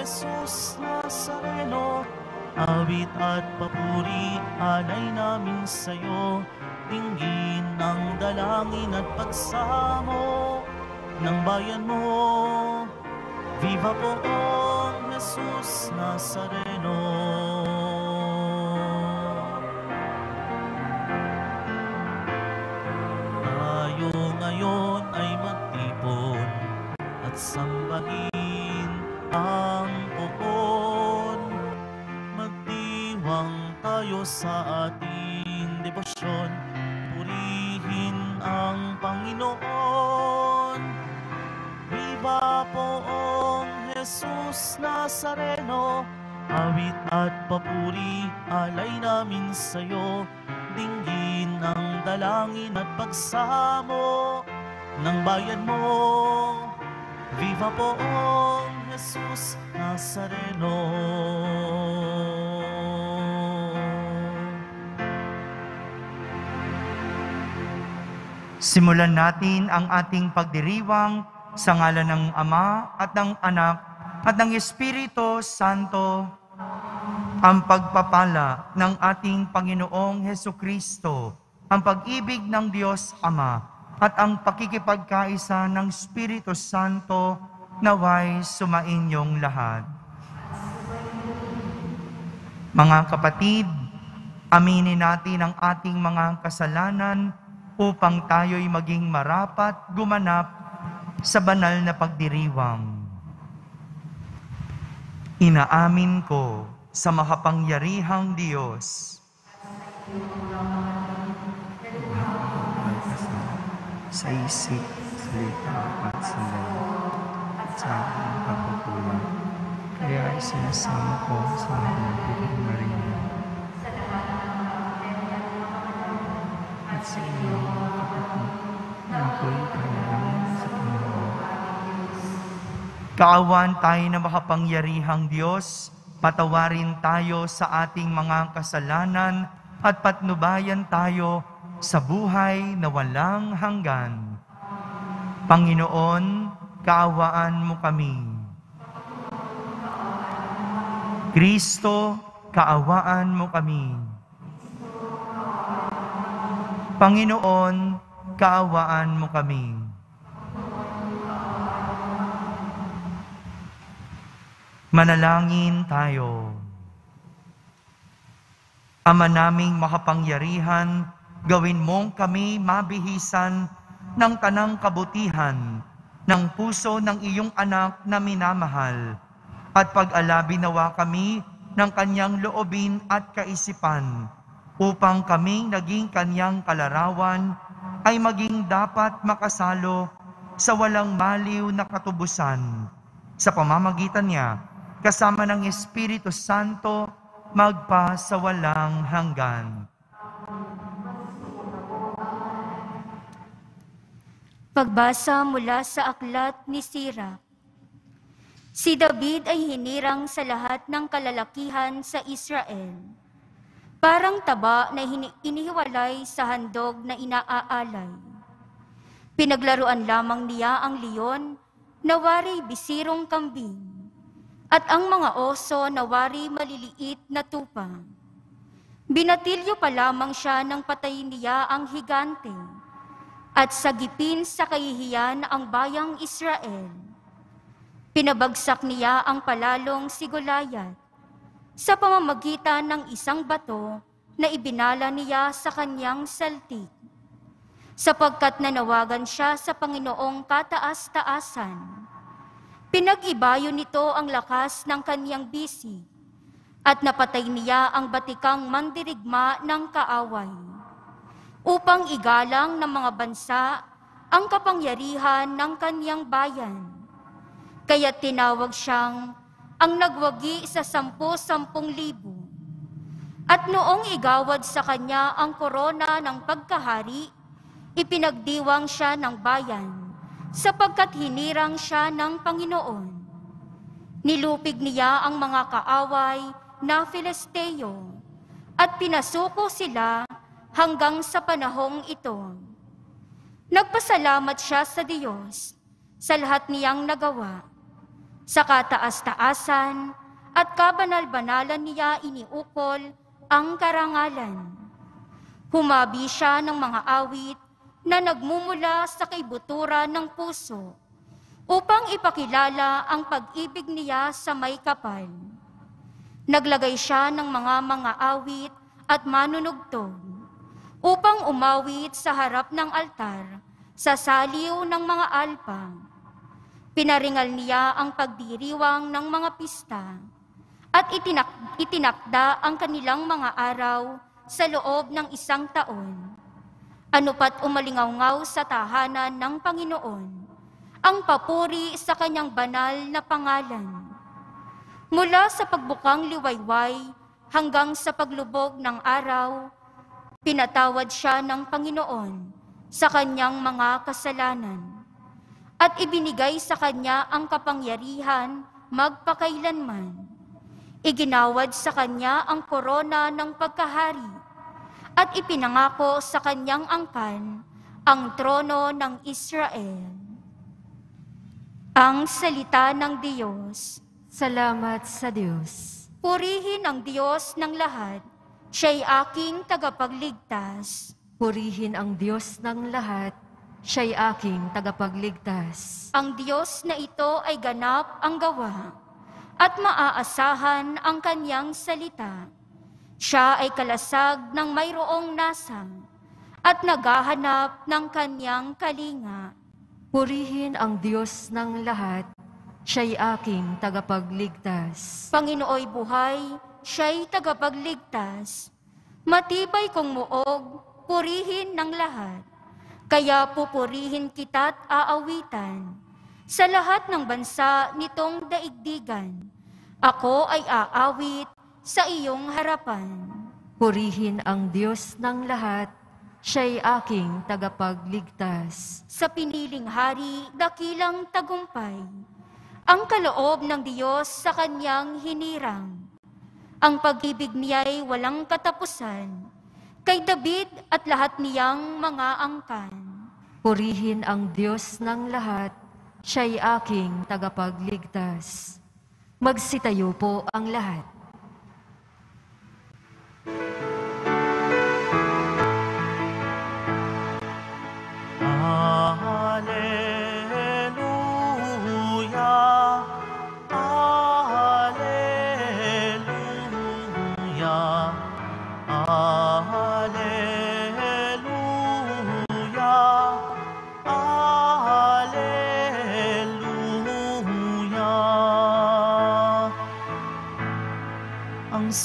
Jesus Nazareno, awit at papuri alay namin sa'yo, dinggin ng dalangin at pagsamo ng bayan mo. Viva poong Jesus Nazareno. At papuri alay namin sa'yo, dinggin ang dalangin at pagsamo ng bayan mo. Viva poong Jesus Nazareno. Simulan natin ang ating pagdiriwang sa ngalan ng Ama at ng Anak at ng Espiritu Santo. Ang pagpapala ng ating Panginoong Heso Kristo, ang pag-ibig ng Diyos Ama, at ang pakikipagkaisa ng Espiritu Santo naway sumainyong lahat. Mga kapatid, aminin natin ang ating mga kasalanan upang tayo'y maging marapat gumanap sa banal na pagdiriwang. Inaamin ko sa makapangyarihang Diyos sa isip, salita at sandali sa aking pagkukulang. Kaya ay sinasama ko sa aking Bukod Maria. At sa inyong kapatid, na ako'y panalangin sa Panginoon. Kaawan tayo na makapangyarihang Diyos, patawarin tayo sa ating mga kasalanan at patnubayan tayo sa buhay na walang hanggan. Panginoon, kaawaan mo kami. Kristo, kaawaan mo kami. Panginoon, kaawaan mo kami. Manalangin tayo. Ama naming makapangyarihan, gawin mong kami mabihisan ng tanang kabutihan ng puso ng iyong anak na minamahal at pag-alabi nawa kami ng kanyang loobin at kaisipan upang kaming naging kanyang kalarawan ay maging dapat makasalo sa walang maliw na katubusan. Sa pamamagitan niya, kasama ng Espiritu Santo, magpa sa walang hanggan. Pagbasa mula sa aklat ni Sira. Si David ay hinirang sa lahat ng kalalakihan sa Israel. Parang taba na inihiwalay sa handog na inaaalay. Pinaglaruan lamang niya ang leon na wari bisirong kambing at ang mga oso na wari maliliit na tupa. Binatilyo pa lamang siya ng patayin niya ang higante at sagipin sa kahihiyan ang bayang Israel. Pinabagsak niya ang palalong si Goliath sa pamamagitan ng isang bato na ibinala niya sa kanyang saltik. Sapagkat nanawagan siya sa Panginoong kataas-taasan, pinag-ibayo nito ang lakas ng kanyang bisi at napatay niya ang batikang mandirigma ng kaaway upang igalang ng mga bansa ang kapangyarihan ng kanyang bayan. Kaya tinawag siyang ang nagwagi sa sampu-sampung libo. At noong igawad sa kanya ang korona ng pagkahari, ipinagdiwang siya ng bayan, sapagkat hinirang siya ng Panginoon. Nilupig niya ang mga kaaway na Filisteo, at pinasuko sila hanggang sa panahong ito. Nagpasalamat siya sa Diyos sa lahat niyang nagawa Sa kataas-taasan at kabanal-banalan niya iniukol ang karangalan. Humabi siya ng mga awit na nagmumula sa kaibuturan ng puso upang ipakilala ang pag-ibig niya sa may kapal. Naglagay siya ng mga mga awit at manunugtog upang umawit sa harap ng altar sa saliw ng mga alpa. Pinaringal niya ang pagdiriwang ng mga pista at itinak- itinakda ang kanilang mga araw sa loob ng isang taon. Ano pat umalingaw sa tahanan ng Panginoon, ang papuri sa kanyang banal na pangalan. Mula sa pagbukang liwayway hanggang sa paglubog ng araw, pinatawad siya ng Panginoon sa kanyang mga kasalanan at ibinigay sa kanya ang kapangyarihan magpakailanman. Iginawad sa kanya ang korona ng pagkahari at ipinangako sa kanyang angkan ang trono ng Israel. Ang salita ng Diyos. Salamat sa Diyos. Purihin ang Diyos ng lahat. Siya'y aking tagapagligtas. Purihin ang Diyos ng lahat. Siya'y aking tagapagligtas. Ang Diyos na ito ay ganap ang gawa at maaasahan ang kanyang salita. Siya ay kalasag ng mayroong nasang at naghahanap ng kanyang kalinga. Purihin ang Diyos ng lahat. Siya'y aking tagapagligtas. Panginooy buhay, siya'y tagapagligtas. Matibay kong muog, purihin ng lahat. Kaya pupurihin kita't aawitan. Sa lahat ng bansa nitong daigdigan, ako ay aawit sa iyong harapan. Purihin ang Diyos ng lahat. Siya'y aking tagapagligtas. Sa piniling hari, dakilang tagumpay. Ang kaloob ng Diyos sa kanyang hinirang. Ang pag-ibig niya'y walang katapusan. Kay David at lahat niyang mga angkan. Purihin ang Diyos ng lahat. Siya'y aking tagapagligtas. Magsitayo po ang lahat.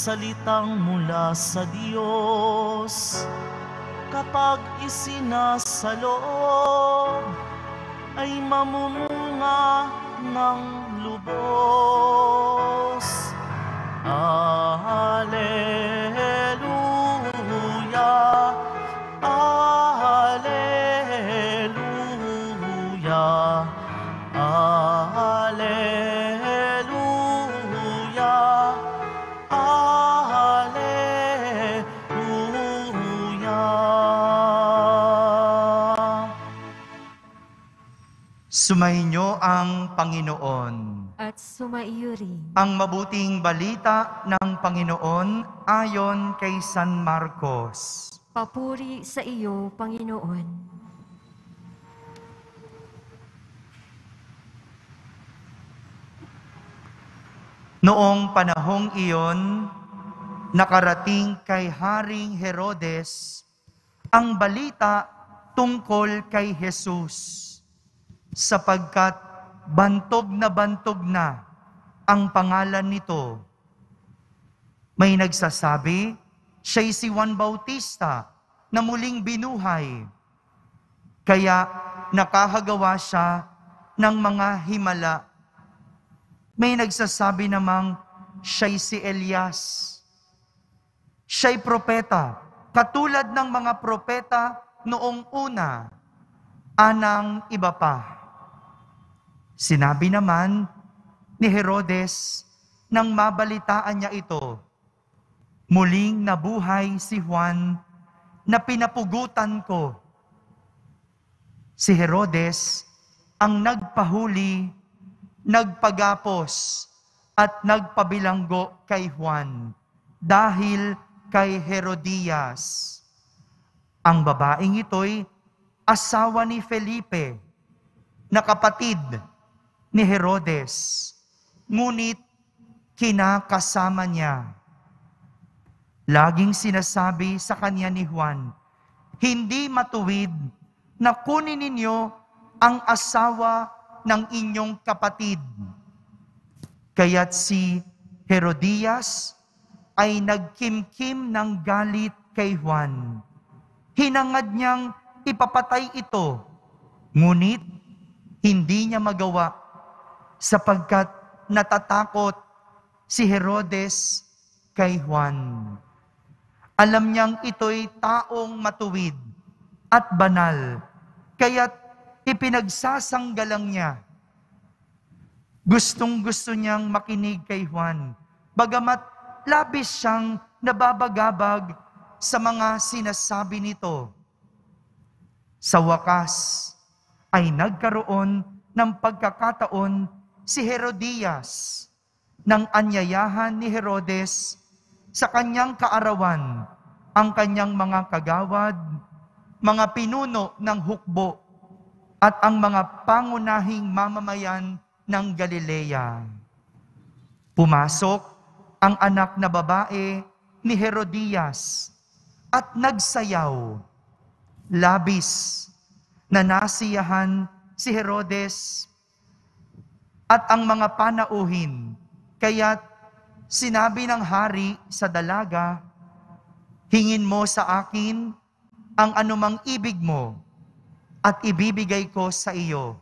Salitang mula sa Diyos kapag isinasaloob ay mamumunga ng lubos. Sumainyo ang Panginoon. At sumaiyo rin. Ang mabuting balita ng Panginoon ayon kay San Marcos. Papuri sa iyo, Panginoon. Noong panahong iyon, nakarating kay Haring Herodes ang balita tungkol kay Jesus sapagkat bantog na bantog na ang pangalan nito. May nagsasabi, siya'y si Juan Bautista na muling binuhay. Kaya nakahagawa siya ng mga himala may nagsasabi namang siya'y si Elias. Siya'y propeta, katulad ng mga propeta noong una, anang iba pa. Sinabi naman ni Herodes nang mabalitaan niya ito, muling nabuhay si Juan na pinapugutan ko. Si Herodes ang nagpahuli nagpagapos at nagpabilanggo kay Juan dahil kay Herodias. Ang babaeng ito'y asawa ni Felipe, na kapatid ni Herodes, ngunit kinakasama niya. Laging sinasabi sa kanya ni Juan, hindi matuwid na kunin ninyo ang asawa ng inyong kapatid. Kaya't si Herodias ay nagkimkim ng galit kay Juan. Hinangad niyang ipapatay ito, ngunit hindi niya magawa sapagkat natatakot si Herodes kay Juan. Alam niyang ito'y taong matuwid at banal, kaya't ipinagsasanggalang niya. Gustong gusto niyang makinig kay Juan, bagamat labis siyang nababagabag sa mga sinasabi nito. Sa wakas ay nagkaroon ng pagkakataon si Herodias ng anyayahan ni Herodes sa kanyang kaarawan ang kanyang mga kagawad, mga pinuno ng hukbo, at ang mga pangunahing mamamayan ng Galilea. Pumasok ang anak na babae ni Herodias at nagsayaw. Labis na nasiyahan si Herodes at ang mga panauhin. Kaya't sinabi ng hari sa dalaga, Hingin mo sa akin ang anumang ibig mo at ibibigay ko sa iyo.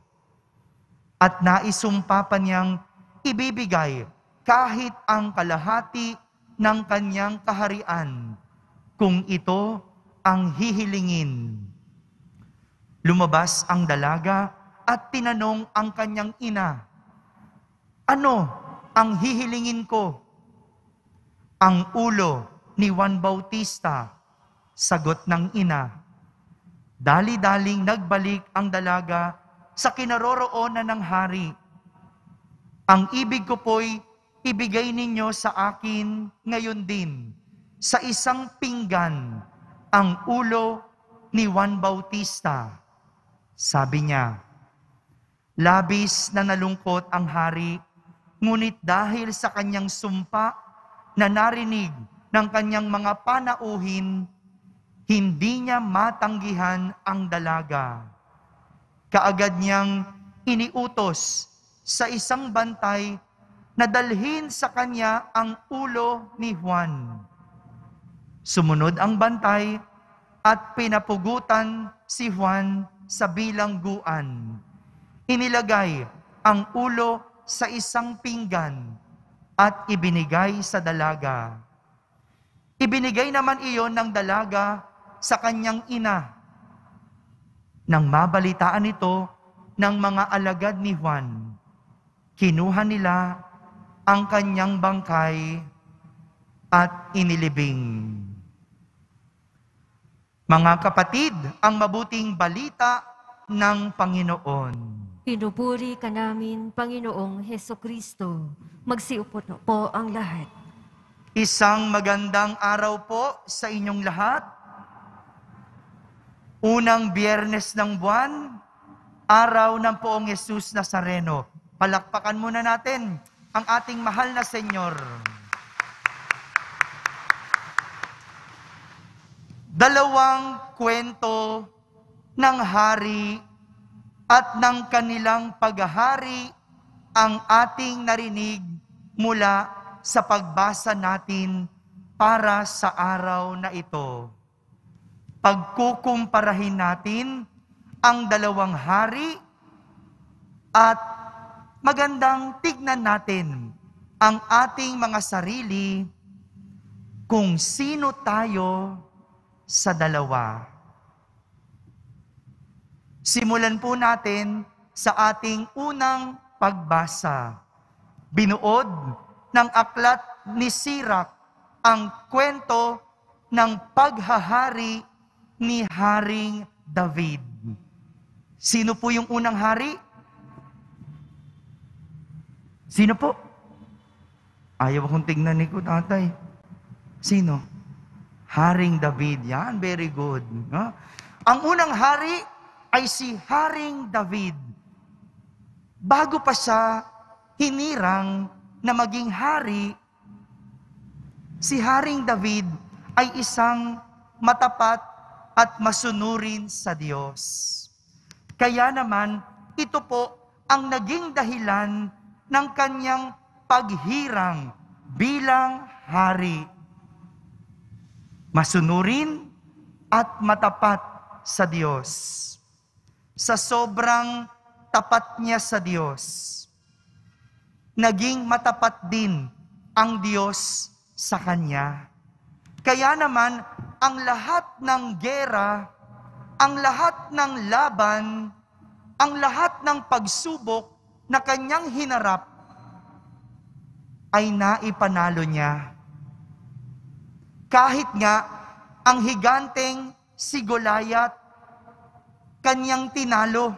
At naisumpa pa niyang ibibigay kahit ang kalahati ng kanyang kaharian kung ito ang hihilingin. Lumabas ang dalaga at tinanong ang kanyang ina, Ano ang hihilingin ko? Ang ulo ni Juan Bautista, sagot ng ina. Dali-daling nagbalik ang dalaga sa kinaroroonan ng hari. Ang ibig ko po'y ibigay ninyo sa akin ngayon din sa isang pinggan ang ulo ni Juan Bautista. Sabi niya, labis na nalungkot ang hari, ngunit dahil sa kanyang sumpa na narinig ng kanyang mga panauhin, hindi niya matanggihan ang dalaga. Kaagad niyang iniutos sa isang bantay na dalhin sa kanya ang ulo ni Juan. Sumunod ang bantay at pinapugutan si Juan sa bilangguan. Inilagay ang ulo sa isang pinggan at ibinigay sa dalaga. Ibinigay naman iyon ng dalaga sa kanyang ina. Nang mabalitaan ito ng mga alagad ni Juan, kinuha nila ang kanyang bangkay at inilibing. Mga kapatid, ang mabuting balita ng Panginoon. Pinupuri ka namin, Panginoong Heso Kristo. Magsiupo po ang lahat. Isang magandang araw po sa inyong lahat. Unang biyernes ng buwan, araw ng poong Yesus Nazareno. Palakpakan muna natin ang ating mahal na Senyor. Dalawang kwento ng hari at ng kanilang paghahari ang ating narinig mula sa pagbasa natin para sa araw na ito. Pagkukumparahin natin ang dalawang hari at magandang tignan natin ang ating mga sarili kung sino tayo sa dalawa. Simulan po natin sa ating unang pagbasa. Binuod ng aklat ni Sirach ang kwento ng paghahari ni Haring David. Sino po yung unang hari? Sino po? Ayaw akong tingnan ni ko, tatay. Sino? Haring David. Yan, very good. Ha? Ang unang hari ay si Haring David. Bago pa siya hinirang na maging hari, si Haring David ay isang matapat at masunurin sa Diyos. Kaya naman, ito po ang naging dahilan ng kanyang paghirang bilang hari. Masunurin at matapat sa Diyos. Sa sobrang tapat niya sa Diyos, naging matapat din ang Diyos sa kanya. Kaya naman, ang lahat ng gera, ang lahat ng laban, ang lahat ng pagsubok na kanyang hinarap, ay naipanalo niya. Kahit nga ang higanteng si Goliath, kanyang tinalo.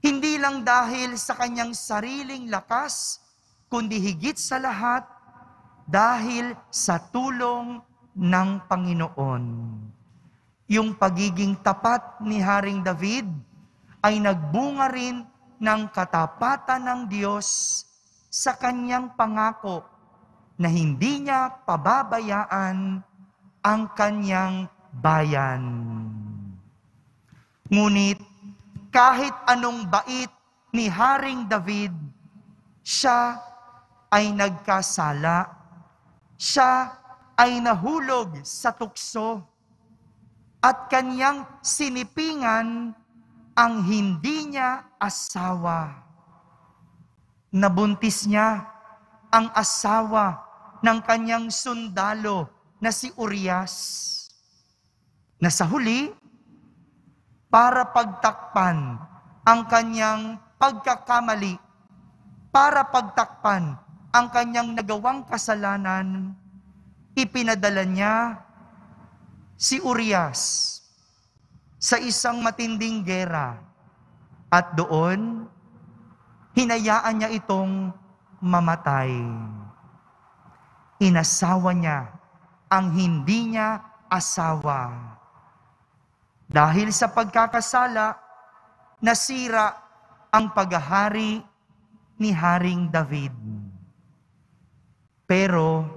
Hindi lang dahil sa kanyang sariling lakas, kundi higit sa lahat, dahil sa tulong ng Panginoon. Yung pagiging tapat ni Haring David ay nagbunga rin ng katapatan ng Diyos sa kanyang pangako na hindi niya pababayaan ang kanyang bayan. Ngunit kahit anong bait ni Haring David, siya ay nagkasala. Siya ay nahulog sa tukso at kanyang sinipingan ang hindi niya asawa. Nabuntis niya ang asawa ng kanyang sundalo na si Urias. Na sa huli, para pagtakpan ang kanyang pagkakamali, para pagtakpan ang kanyang nagawang kasalanan, ipinadala niya si Urias sa isang matinding gera at doon hinayaan niya itong mamatay. Inasawa niya ang hindi niya asawa. Dahil sa pagkakasala, nasira ang paghahari ni Haring David. Pero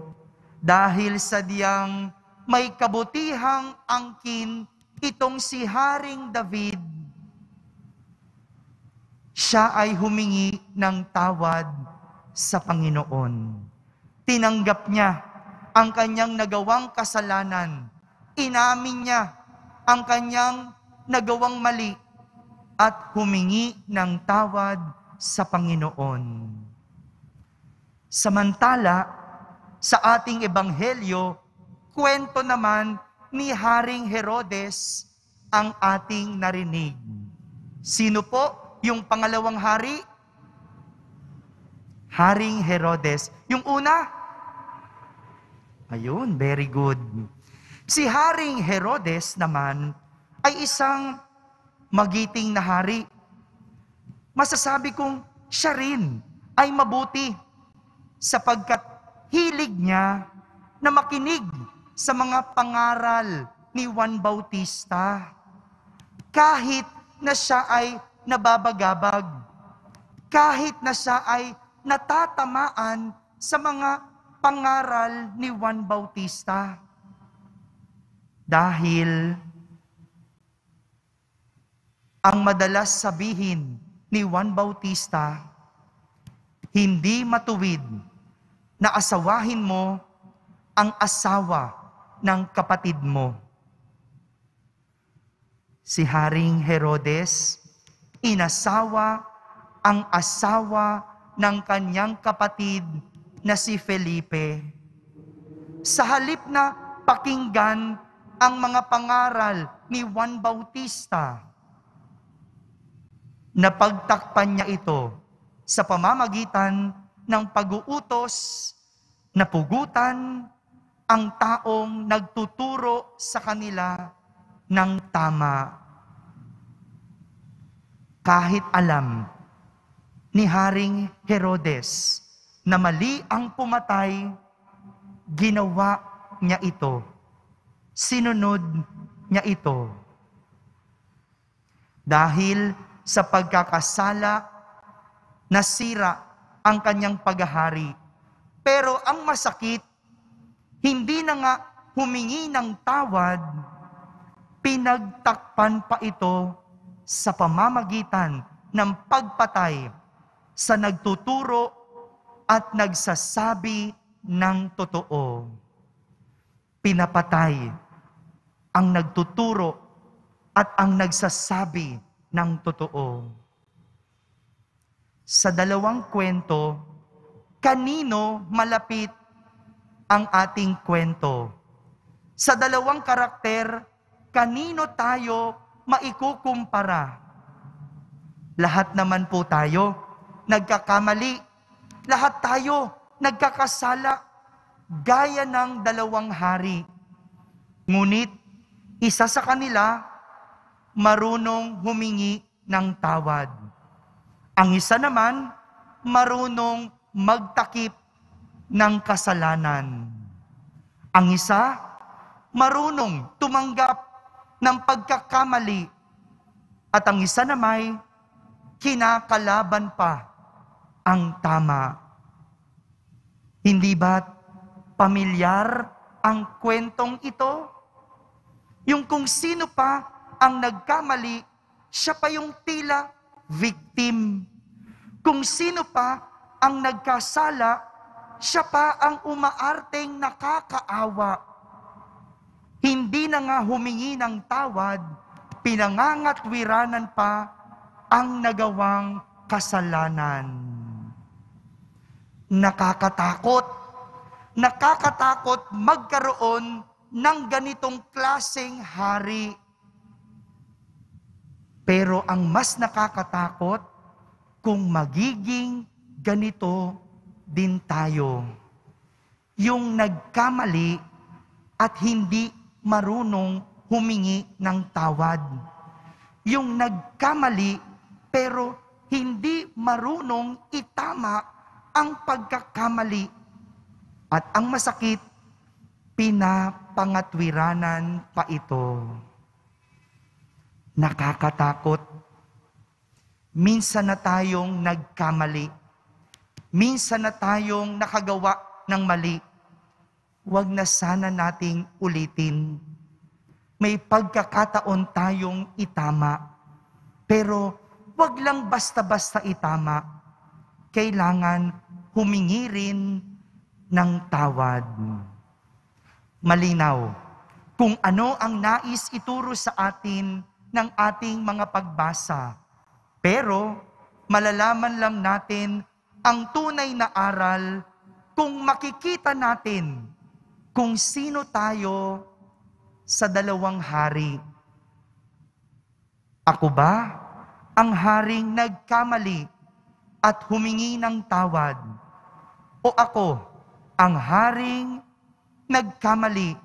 dahil sa diyang may kabutihang angkin itong si Haring David, siya ay humingi ng tawad sa Panginoon. Tinanggap niya ang kanyang nagawang kasalanan. Inamin niya ang kanyang nagawang mali at humingi ng tawad sa Panginoon. Samantala, sa ating ebanghelyo, kwento naman ni Haring Herodes ang ating narinig. Sino po yung pangalawang hari? Haring Herodes. Yung una? Ayun, very good. Si Haring Herodes naman ay isang magiting na hari. Masasabi kong siya rin ay mabuti sapagkat hilig niya na makinig sa mga pangaral ni Juan Bautista. Kahit na siya ay nababagabag, kahit na siya ay natatamaan sa mga pangaral ni Juan Bautista. Dahil ang madalas sabihin ni Juan Bautista, hindi matuwid na asawahin mo ang asawa ng kapatid mo. Si Haring Herodes, inasawa ang asawa ng kanyang kapatid na si Felipe. Sa halip na pakinggan ang mga pangaral ni Juan Bautista, napagtakpan niya ito sa pamamagitan ng pag-uutos na pugutan ang taong nagtuturo sa kanila ng tama. Kahit alam ni Haring Herodes na mali ang pumatay, ginawa niya ito. Sinunod niya ito. Dahil sa pagkakasala, nasira ang kanyang paghahari. Pero ang masakit, hindi na nga humingi ng tawad, pinagtakpan pa ito sa pamamagitan ng pagpatay sa nagtuturo at nagsasabi ng totoo. Pinapatay ang nagtuturo at ang nagsasabi ng totoo. Sa dalawang kwento, kanino malapit ang ating kwento? Sa dalawang karakter, kanino tayo maikukumpara? Lahat naman po tayo nagkakamali. Lahat tayo nagkakasala gaya ng dalawang hari. Ngunit isa sa kanila marunong humingi ng tawad. Ang isa naman marunong magtakip ng kasalanan. Ang isa marunong tumanggap ng pagkakamali at ang isa naman kinakalaban pa ang tama. Hindi ba pamilyar ang kwentong ito? Yung kung sino pa ang nagkamali, siya pa yung tila victim. Kung sino pa ang nagkasala, siya pa ang umaarteng nakakaawa. Hindi na nga humingi ng tawad, pinangangatwiranan pa ang nagawang kasalanan. Nakakatakot. Nakakatakot magkaroon ng ganitong klaseng hari. Pero ang mas nakakatakot, kung magiging ganito din tayo. Yung nagkamali at hindi marunong humingi ng tawad. Yung nagkamali pero hindi marunong itama ang pagkakamali. At ang masakit, pinapangatwiranan pa ito. Nakakatakot. Minsan na tayong nagkamali. Minsan na tayong nakagawa ng mali. Huwag na sana nating ulitin. May pagkakataon tayong itama. Pero wag lang basta-basta itama. Kailangan humingi rin ng tawad. Malinaw kung ano ang nais ituro sa atin ng ating mga pagbasa. Pero malalaman lang natin ang tunay na aral kung makikita natin kung sino tayo sa dalawang hari. Ako ba ang haring nagkamali at humingi ng tawad? O ako ang haring nagkamali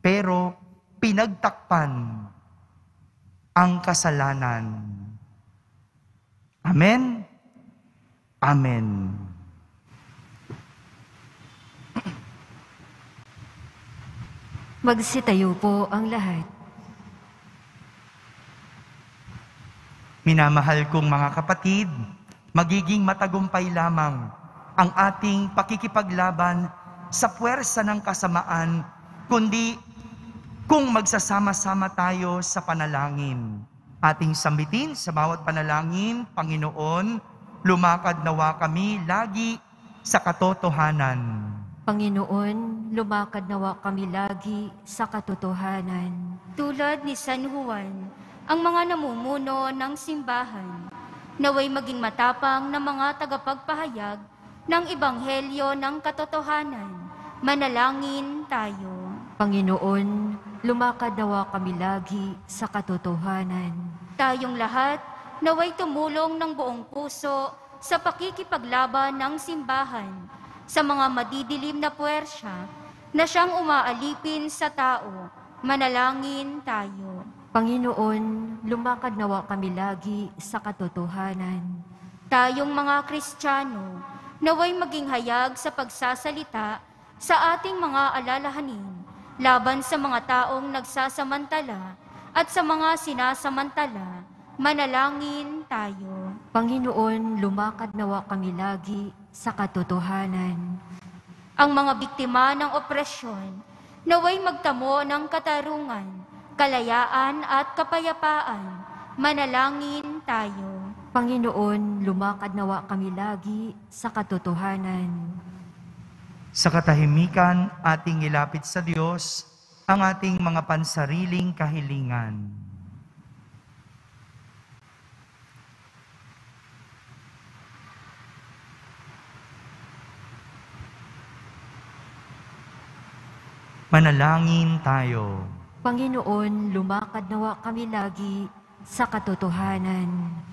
pero pinagtakpan ang kasalanan? Amen? Amen. Magsitayo po ang lahat. Minamahal kong mga kapatid, magiging matagumpay lamang ang ating pakikipaglaban sa puwersa ng kasamaan, kundi kung magsasama-sama tayo sa panalangin. Ating sambitin sa bawat panalangin, Panginoon, lumakad nawa kami lagi sa katotohanan. Panginoon, lumakad nawa kami lagi sa katotohanan. Tulad ni San Juan, ang mga namumuno ng simbahan, naway maging matapang na mga tagapagpahayag ng ebanghelyo ng katotohanan. Manalangin tayo. Panginoon, lumakad nawa kami lagi sa katotohanan. Tayong lahat naway tumulong ng buong puso sa pakikipaglaban ng simbahan sa mga madidilim na puwersya na siyang umaalipin sa tao. Manalangin tayo. Panginoon, lumakad nawa kami lagi sa katotohanan. Tayong mga Kristiyano, naway maging hayag sa pagsasalita sa ating mga alalahanin laban sa mga taong nagsasamantala at sa mga sinasamantala, manalangin tayo. Panginoon, lumakad nawa kami lagi sa katotohanan. Ang mga biktima ng opresyon, naway magtamo ng katarungan, kalayaan at kapayapaan, manalangin tayo. Panginoon, lumakad nawa kami lagi sa katotohanan. Sa katahimikan, ating ilapit sa Diyos ang ating mga pansariling kahilingan. Manalangin tayo. Panginoon, lumakad nawa kami lagi sa katotohanan.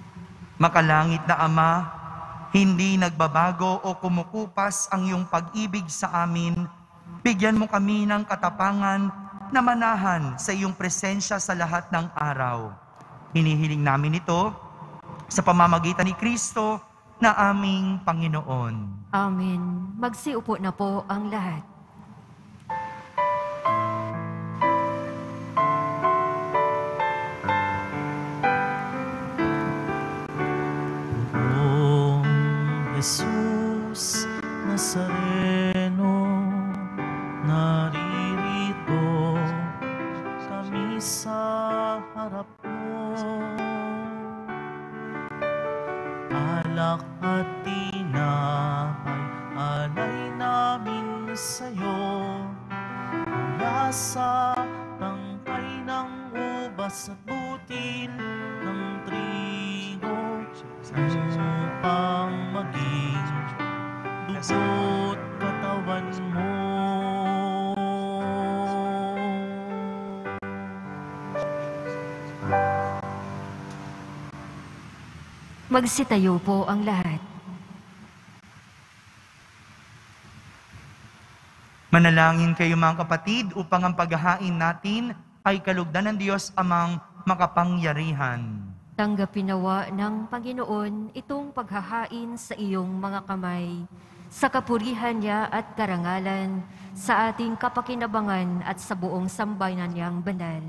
Makalangit na Ama, hindi nagbabago o kumukupas ang iyong pag-ibig sa amin. Bigyan mo kami ng katapangan na manahan sa iyong presensya sa lahat ng araw. Hinihiling namin ito sa pamamagitan ni Kristo na aming Panginoon. Amen. Magsiupo na po ang lahat. Jesus Nazareno, naririto kami sa harap dugo't katawan mo. Magsitayo po ang lahat. Manalangin kayo mga kapatid upang ang paghahain natin ay kalugdan ng Diyos amang makapangyarihan. Tanggapin nawa ng Panginoon itong paghahain sa iyong mga kamay, sa kapurihan niya at karangalan, sa ating kapakinabangan at sa buong sambayanan niyang banal.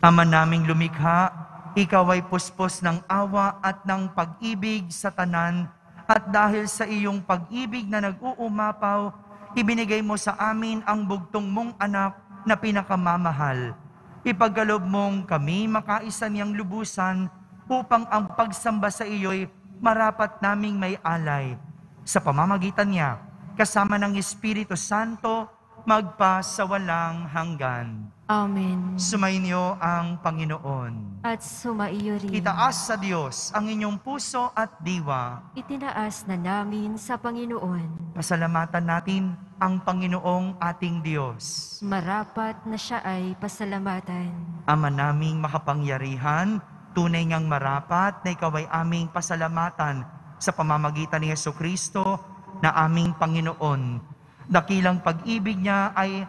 Ama naming lumikha, ikaw ay puspos ng awa at ng pag-ibig sa tanan at dahil sa iyong pag-ibig na nag-uumapaw, ibinigay mo sa amin ang bugtong mong anak na pinakamamahal. Ipagkalob mong kami makaisa niyang lubusan upang ang pagsamba sa iyo'y marapat naming may alay. Sa pamamagitan niya, kasama ng Espiritu Santo, magpa sa walang hanggan. Amen. Sumainyo ang Panginoon. At sumaiyo rin. Itaas sa Diyos ang inyong puso at diwa. Itinaas na namin sa Panginoon. Pasalamatan natin ang Panginoong ating Diyos. Marapat na siya ay pasalamatan. Ama naming makapangyarihan, tunay ngang marapat na ikaw ay aming pasalamatan sa pamamagitan ni Yeso Kristo na aming Panginoon. Dakilang pag-ibig niya ay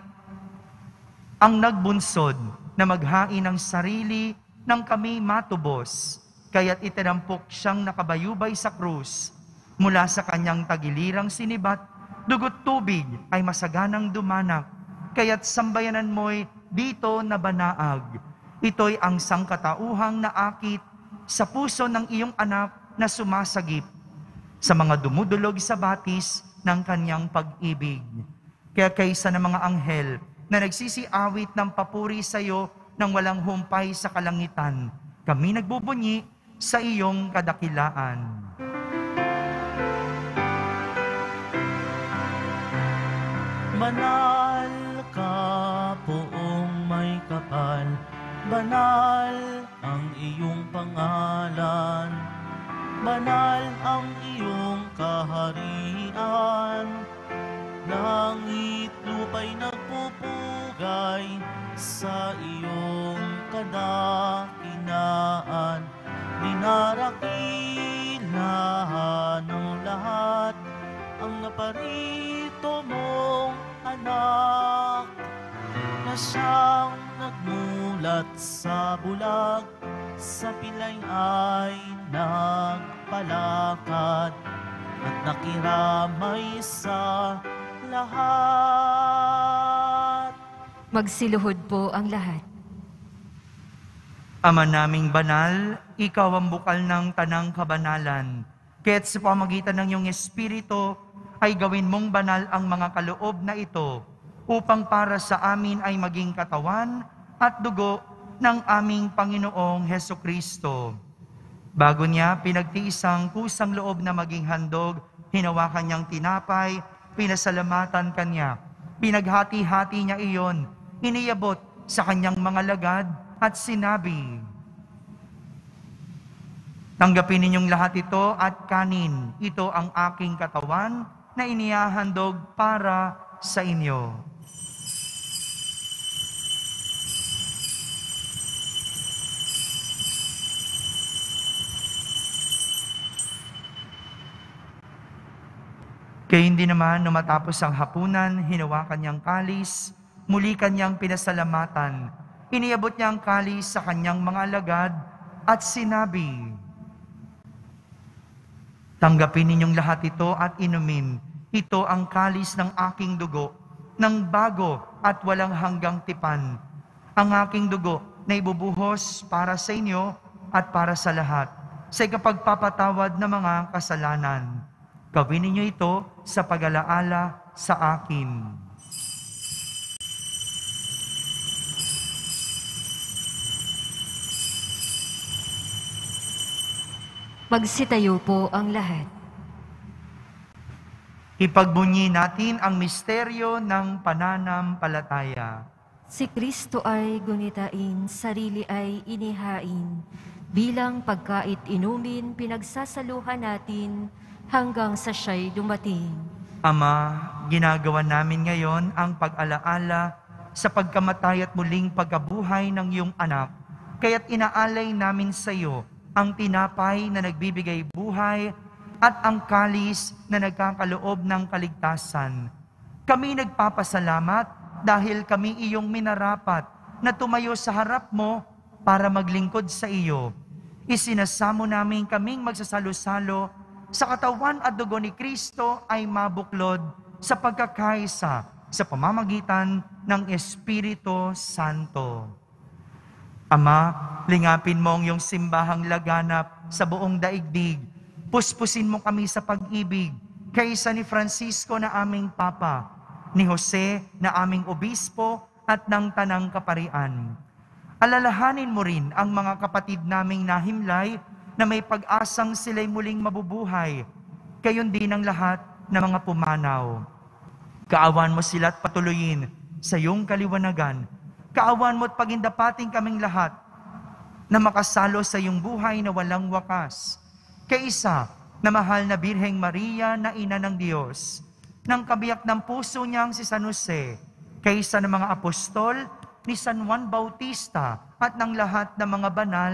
ang nagbunsod na maghain ng sarili ng kami matubos, kaya't itinampok siyang nakabayubay sa krus. Mula sa kanyang tagilirang sinibat, dugot tubig ay masaganang dumanak, kaya't sambayanan mo'y dito na banaag. Ito'y ang sangkatauhang naakit sa puso ng iyong anak na sumasagip sa mga dumudulog sa batis ng kanyang pag-ibig. Kaya kaysa ng mga anghel na nagsisiawit ng papuri sa iyo nang walang humpay sa kalangitan, kami nagbubunyi sa iyong kadakilaan. Banal ka poong may kapal, banal ang iyong pangalan, banal ang iyong kaharian. Langit lupa'y nagpupugay sa iyong kadakinaan. Dinarakilahan ng lahat ang naparito mong anak na siyang nagmulat sa bulag sa pilay ay nag palakad at nakiramay sa lahat. Magsiluhod po ang lahat. Ama naming banal, ikaw ang bukal ng tanang kabanalan. Kaya't sa pamagitan ng iyong Espiritu, ay gawin mong banal ang mga kaloob na ito upang para sa amin ay maging katawan at dugo ng aming Panginoong Heso Kristo. Bago niya pinagtiisang kusang loob na maging handog, hinawakan niyang tinapay, pinasalamatan kanya. Pinaghati-hati niya iyon, iniyabot sa kanyang mga lagad at sinabi, Tanggapin ninyong lahat ito at kanin. Ito ang aking katawan na inihahandog para sa inyo. Kaya hindi naman nung matapos ang hapunan, hinawakan niyang kalis, muli kanyang pinasalamatan. Iniabot niya ang kalis sa kanyang mga alagad at sinabi, Tanggapin ninyong lahat ito at inumin. Ito ang kalis ng aking dugo, ng bago at walang hanggang tipan. Ang aking dugo na ibubuhos para sa inyo at para sa lahat, sa ikapagpapatawad ng mga kasalanan. Gawin ninyo ito sa pag-alaala sa akin. Magsitayo po ang lahat. Ipagbunyi natin ang misteryo ng pananampalataya. Si Kristo ay gunitain, sarili ay inihain. Bilang pagkait inumin, pinagsasaluhan natin hanggang sa siya'y dumating. Ama, ginagawa namin ngayon ang pag-alaala sa pagkamatay at muling pagkabuhay ng iyong anak. Kaya't inaalay namin sa iyo ang tinapay na nagbibigay buhay at ang kalis na nagkakaloob ng kaligtasan. Kami nagpapasalamat dahil kami iyong minarapat na tumayo sa harap mo para maglingkod sa iyo. Isinasamo namin kaming magsasalo-salo sa katawan at dugo ni Kristo ay mabuklod sa pagkakaisa sa pamamagitan ng Espiritu Santo. Ama, lingapin mo ang iyong simbahang laganap sa buong daigdig. Puspusin mo kami sa pag-ibig kaysa ni Francisco na aming Papa, ni Jose na aming Obispo at ng Tanang Kaparian. Alalahanin mo rin ang mga kapatid naming nahimlay na may pag-asang sila'y muling mabubuhay, gayon din ang lahat ng mga pumanaw. Kaawan mo sila at patuloyin sa iyong kaliwanagan. Kaawan mo at pagindapating kaming lahat na makasalo sa iyong buhay na walang wakas. Kaisa na mahal na Birheng Maria na ina ng Diyos, ng kabiyak ng puso niyang si San Jose, kaysa ng mga apostol ni San Juan Bautista at ng lahat ng mga banal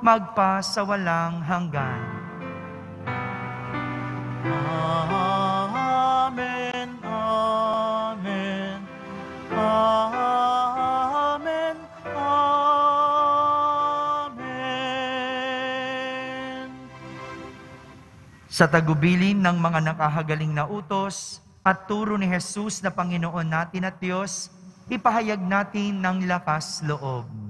magpa sa walang hanggan. Amen, Amen, Amen, Amen. Sa tagubilin ng mga nakahagaling na utos at turo ni Jesus na Panginoon natin at Diyos, ipahayag natin ng lakas loob.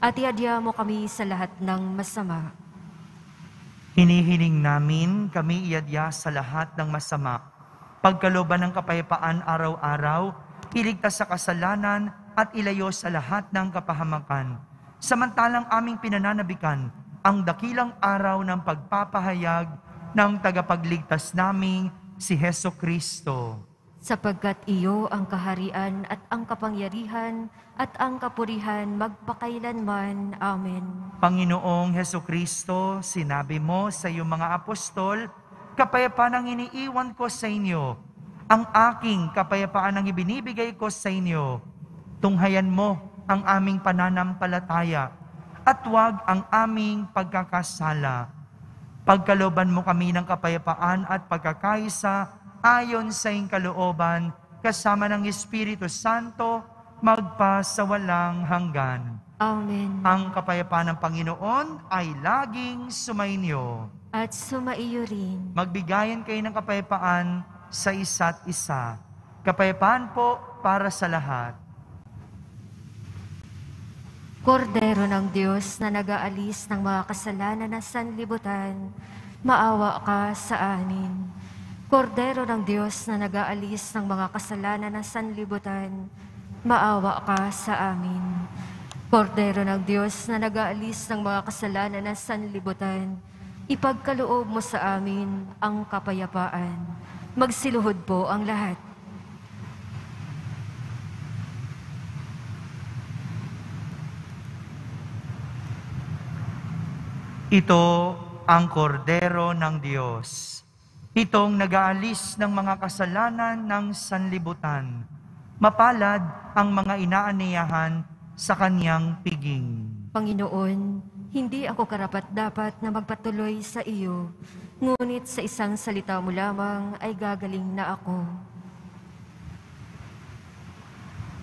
at iadya mo kami sa lahat ng masama. hinihiling namin kami iadya sa lahat ng masama pagkaloban ng kapayapaan araw-araw, iligtas sa kasalanan at ilayo sa lahat ng kapahamakan. Samantalang aming pinananabikan ang dakilang araw ng pagpapahayag ng tagapagligtas naming si Heso Kristo. Sapagkat iyo ang kaharian at ang kapangyarihan at ang kapurihan magpakailanman. Amen. Panginoong Heso Kristo, sinabi mo sa iyong mga apostol, kapayapaan ang iniiwan ko sa inyo. Ang aking kapayapaan ang ibinibigay ko sa inyo. Tunghayan mo ang aming pananampalataya at huwag ang aming pagkakasala. Pagkaloban mo kami ng kapayapaan at pagkakaisa ayon sa iyong kalooban kasama ng Espiritu Santo magpa sa walang hanggan. Amen. Ang kapayapaan ng Panginoon ay laging sumainyo. At sumaiyo rin. Magbigayan kayo ng kapayapaan sa isa't isa. Kapayapaan po para sa lahat. Kordero ng Diyos na nag-aalis ng mga kasalanan ng sanlibutan, maawa ka sa amin. Kordero ng Diyos na nag-aalis ng mga kasalanan ng sanlibutan, maawa ka sa amin. Kordero ng Diyos na nag-aalis ng mga kasalanan ng sanlibutan, ipagkaloob mo sa amin ang kapayapaan. Magsiluhod po ang lahat. Ito ang kordero ng Diyos. Itong nag-aalis ng mga kasalanan ng sanlibutan. Mapalad ang mga inaaniyahan sa kanyang piging. Panginoon, hindi ako karapat-dapat na magpatuloy sa iyo, ngunit sa isang salita mo lamang ay gagaling na ako.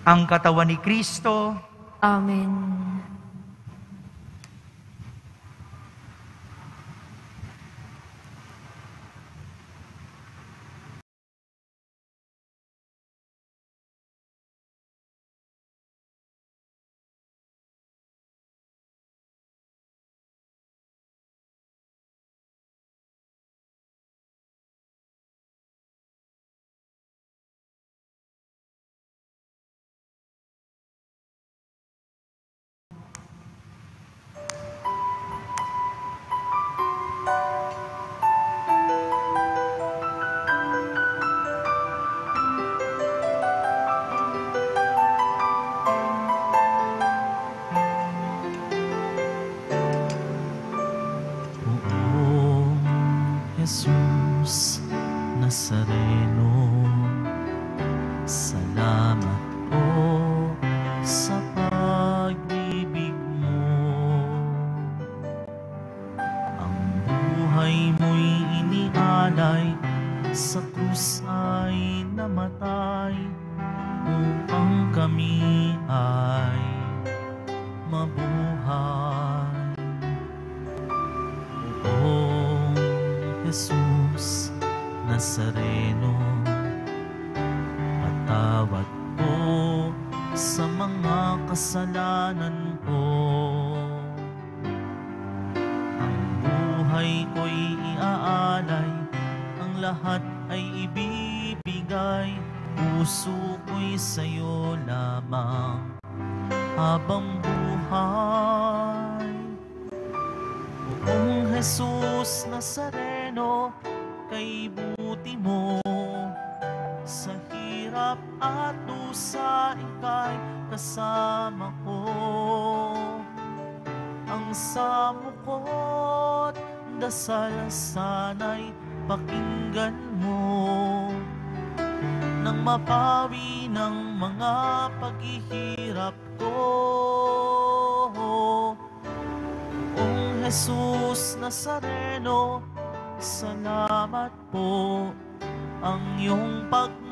Ang katawan ni Kristo Amen. Hirap at dusa, ika'y kasama ko. Ang samo ko't dasal sana'y pakinggan mo. Nang mapawi ng mga paghihirap ko. Poong Jesus Nazareno, salamat po. Ang iyong pagmamahal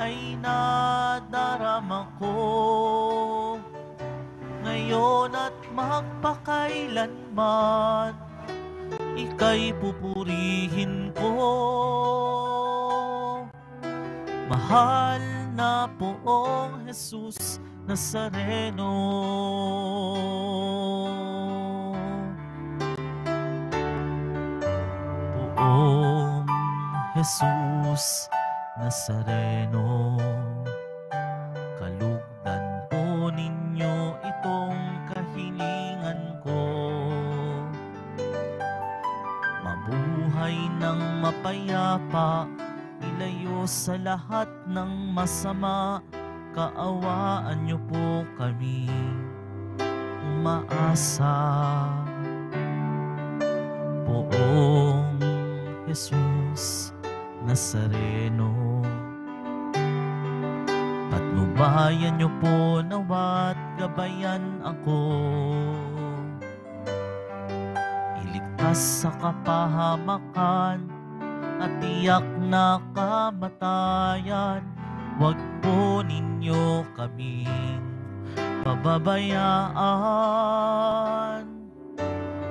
ay nadarama ko. Ngayon at magpakailanman, ika'y pupurihin ko. Mahal na poong Jesus Nazareno. Poong Jesus Nazareno Kalugdan po ninyo itong kahilingan ko. Mabuhay ng mapayapa Ilayo sa lahat ng masama. Kaawaan niyo po kami. Umaasa. Poong Jesus Nazareno At nubayan niyo po nawat gabayan ako. Iligtas sa kapahamakan at tiyak na kamatayan Huwag po ninyo kaming pababayaan.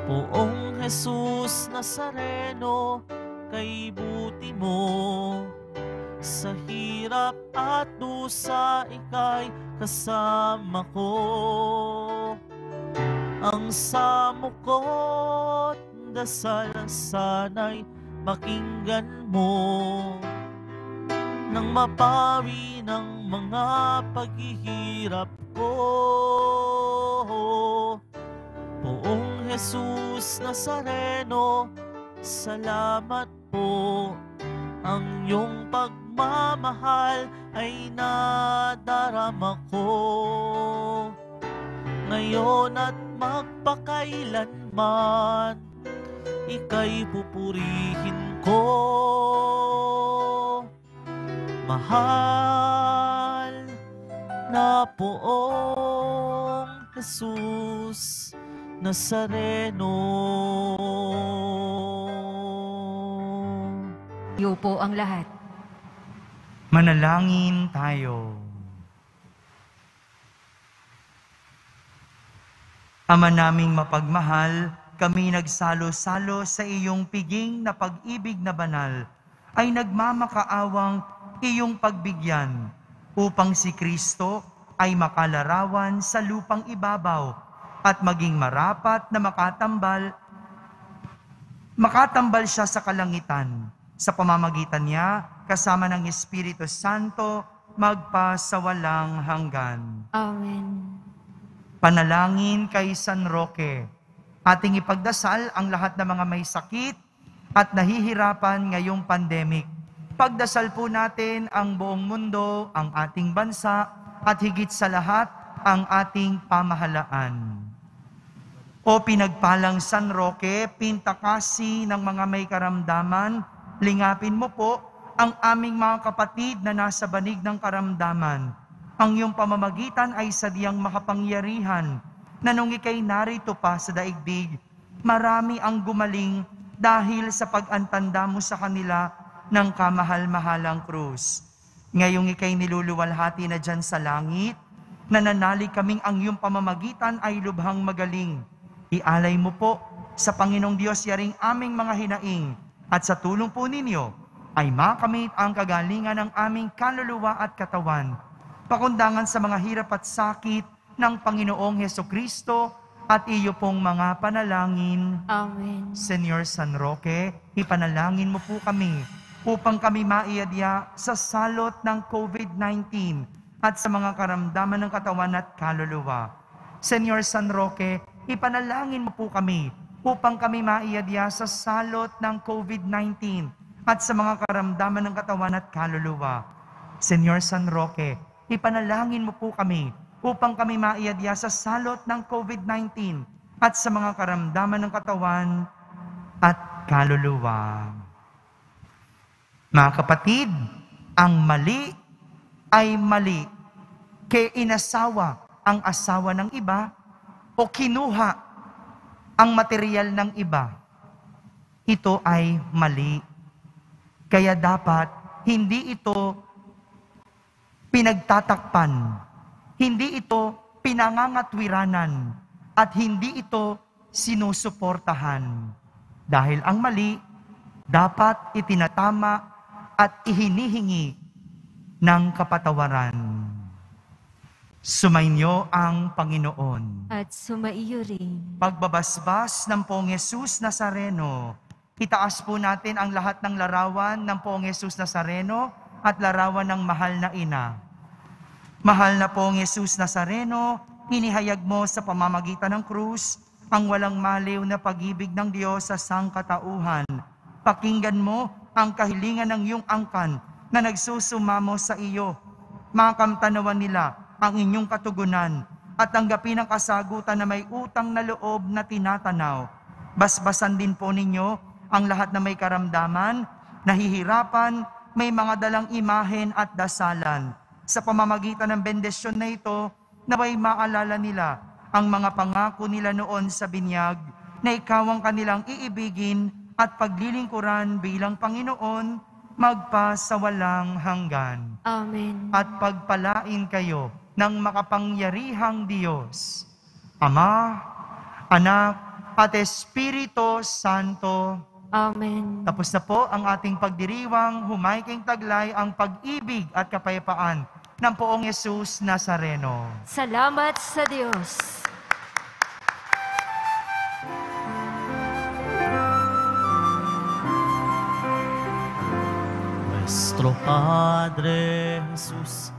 Poong Jesus Nazareno, kay buti mo. Sa hirap at dusa ika'y kasama ko. Ang samo ko't dasal sana'y pakinggan mo. Nang mapawi ng mga paghihirap ko. Poong Jesus Nazareno, salamat po. Ang iyong pagmamahal ay nadarama ko. Ngayon at magpakailanman, ika'y pupurihin ko. Mahal na poong Jesus Nazareno. Iyo po ang lahat. Manalangin tayo. Ama naming mapagmahal, kami nagsalo-salo sa iyong piging na pag-ibig na banal, ay nagmamakaawang iyong pagbigyan upang si Kristo ay makalarawan sa lupang ibabaw at maging marapat na makatambal makatambal siya sa kalangitan. Sa pamamagitan niya, kasama ng Espiritu Santo, magpa sa walang hanggan. Amen. Panalangin kay San Roque. Ating ipagdasal ang lahat ng mga may sakit at nahihirapan ngayong pandemic. Pagdasal po natin ang buong mundo, ang ating bansa, at higit sa lahat, ang ating pamahalaan. O pinagpalang San Roque, pintakasi ng mga may karamdaman, lingapin mo po ang aming mga kapatid na nasa banig ng karamdaman. Ang iyong pamamagitan ay sadyang makapangyarihan na nung ikay narito pa sa daigdig, marami ang gumaling dahil sa pag-antanda mo sa kanila ng kamahal-mahalang krus. Ngayong ikay niluluwalhati na dyan sa langit, nananalig kaming ang iyong pamamagitan ay lubhang magaling. Ialay mo po sa Panginoong Diyos yaring aming mga hinaing at sa tulong po ninyo ay makamit ang kagalingan ng aming kaluluwa at katawan. Pakundangan sa mga hirap at sakit ng Panginoong Heso Kristo at iyo pong mga panalangin. Amen. Senyor San Roque, ipanalangin mo po kami upang kami maiadya sa salot ng COVID-19 at sa mga karamdaman ng katawan at kaluluwa. Senyor San Roque, ipanalangin mo po kami upang kami maiadya sa salot ng COVID-19 at sa mga karamdaman ng katawan at kaluluwa. Senyor San Roque, ipanalangin mo po kami upang kami maiadya sa salot ng COVID-19 at sa mga karamdaman ng katawan at kaluluwa. Mga kapatid, ang mali ay mali. Kaya inasawa ang asawa ng iba o kinuha ang material ng iba. Ito ay mali. Kaya dapat hindi ito pinagtatakpan, hindi ito pinangangatwiranan, at hindi ito sinusuportahan. Dahil ang mali, dapat itinatama at ihinihingi ng kapatawaran. Sumainyo ang Panginoon. At sumaiyo rin. Pagbabasbas ng Pong Yesus Nazareno, Itaas po natin ang lahat ng larawan ng poong Yesus Nazareno at larawan ng mahal na ina. Mahal na poong Yesus Nazareno, inihayag mo sa pamamagitan ng krus ang walang maliw na pag-ibig ng Diyos sa sangkatauhan. Pakinggan mo ang kahilingan ng iyong angkan na nagsusumamo sa iyo. Makamtanawan nila ang inyong katugunan at tanggapin ang kasagutan na may utang na loob na tinatanaw. Basbasan din po ninyo ang lahat na may karamdaman, nahihirapan, may mga dalang imahen at dasalan. Sa pamamagitan ng bendesyon na ito, naway maalala nila ang mga pangako nila noon sa binyag na ikaw ang kanilang iibigin at paglilingkuran bilang Panginoon magpa sa walang hanggan. Amen. At pagpalain kayo ng makapangyarihang Diyos, Ama, Anak, at Espiritu Santo. Amen. Tapos na po ang ating pagdiriwang, humayking taglay ang pag-ibig at kapayapaan ng poong Yesus Nazareno. Salamat sa Diyos. Nuestro Padre Jesus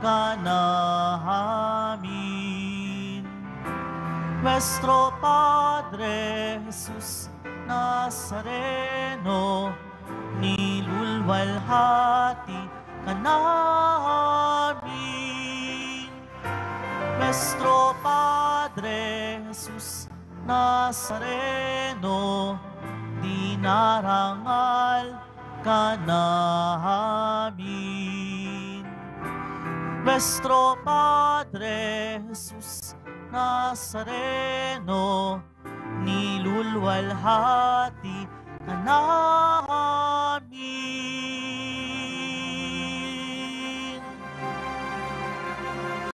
ka namin. Nuestro Padre Jesus Nazareno, nilulwalhati ka namin. Nuestro Padre Jesus Nazareno, dinarangal ka namin. Nuestro Padre Jesús Nazareno, nilulwalhati ka namin.